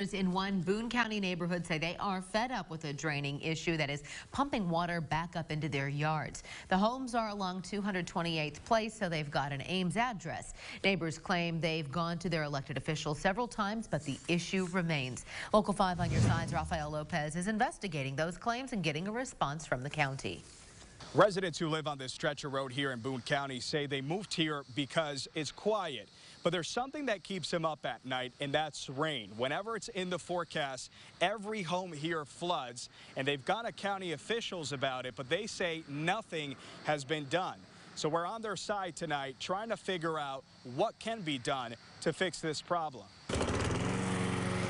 In one Boone County neighborhood say they are fed up with a draining issue that is pumping water back up into their yards. The homes are along 228th Place, so they've got an Ames address. Neighbors claim they've gone to their elected officials several times, but the issue remains. Local 5 on your sides, Rafael Lopez is investigating those claims and getting a response from the county. Residents who live on this stretch of road here in Boone County say they moved here because it's quiet. But there's something that keeps them up at night, and that's rain. Whenever it's in the forecast, every home here floods, and they've gone to county officials about it, but they say nothing has been done. So we're on their side tonight trying to figure out what can be done to fix this problem.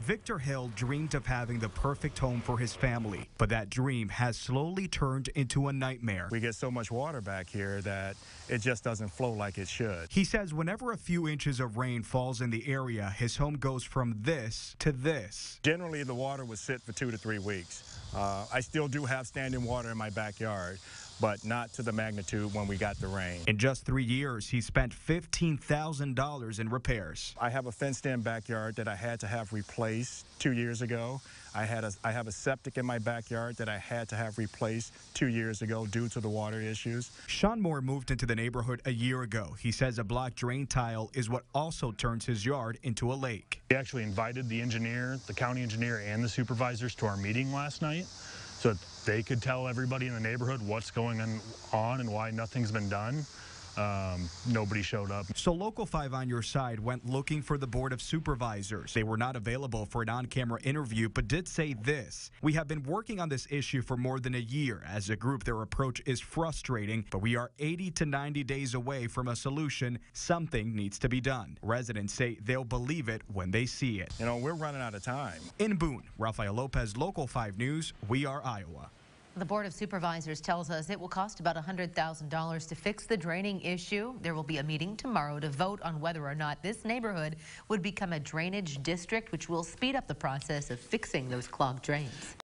Victor Hill dreamed of having the perfect home for his family, but that dream has slowly turned into a nightmare. We get so much water back here that it just doesn't flow like it should. He says whenever a few inches of rain falls in the area, his home goes from this to this. Generally, the water would sit for two to three weeks. Uh, I still do have standing water in my backyard, but not to the magnitude when we got the rain. In just three years, he spent $15,000 in repairs. I have a fenced-in backyard that I had to have replaced two years ago. I had a, I have a septic in my backyard that I had to have replaced two years ago due to the water issues. Sean Moore moved into the neighborhood a year ago. He says a block drain tile is what also turns his yard into a lake. We actually invited the engineer, the county engineer, and the supervisors to our meeting last night so they could tell everybody in the neighborhood what's going on and why nothing's been done. Um, nobody showed up. So Local 5 on your side went looking for the Board of Supervisors. They were not available for an on-camera interview, but did say this. We have been working on this issue for more than a year. As a group, their approach is frustrating, but we are 80 to 90 days away from a solution. Something needs to be done. Residents say they'll believe it when they see it. You know, we're running out of time. In Boone, Rafael Lopez, Local 5 News, we are Iowa. The Board of Supervisors tells us it will cost about $100,000 to fix the draining issue. There will be a meeting tomorrow to vote on whether or not this neighborhood would become a drainage district, which will speed up the process of fixing those clogged drains.